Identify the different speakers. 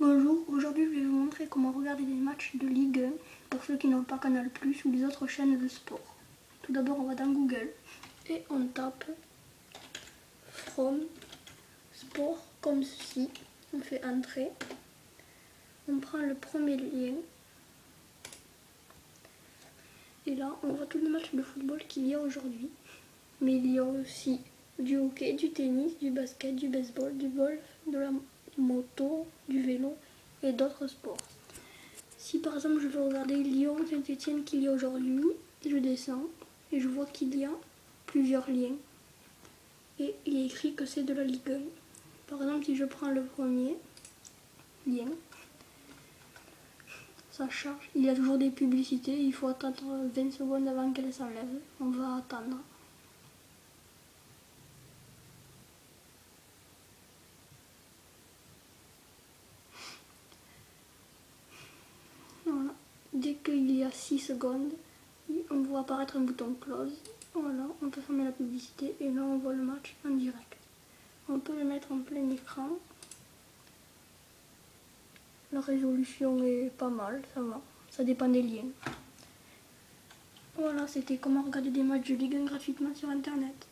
Speaker 1: Bonjour, aujourd'hui je vais vous montrer comment regarder des matchs de Ligue 1 pour ceux qui n'ont pas Canal Plus ou les autres chaînes de sport. Tout d'abord on va dans Google et on tape From Sport comme ceci. On fait entrer. On prend le premier lien. Et là on voit tous les matchs de football qu'il y a aujourd'hui. Mais il y a aussi du hockey, du tennis, du basket, du baseball, du golf, de la moto, du vélo et d'autres sports. Si par exemple je veux regarder Lyon, Saint-Etienne qu'il y a aujourd'hui, je descends et je vois qu'il y a plusieurs liens. Et il est écrit que c'est de la Ligue 1. Par exemple, si je prends le premier lien, ça charge. Il y a toujours des publicités, il faut attendre 20 secondes avant qu'elles s'enlèvent. On va attendre. Dès qu'il y a 6 secondes, on voit apparaître un bouton close. Voilà, on peut fermer la publicité et là on voit le match en direct. On peut le mettre en plein écran. La résolution est pas mal, ça va. Ça dépend des liens. Voilà, c'était comment regarder des matchs de Ligue 1 gratuitement sur internet.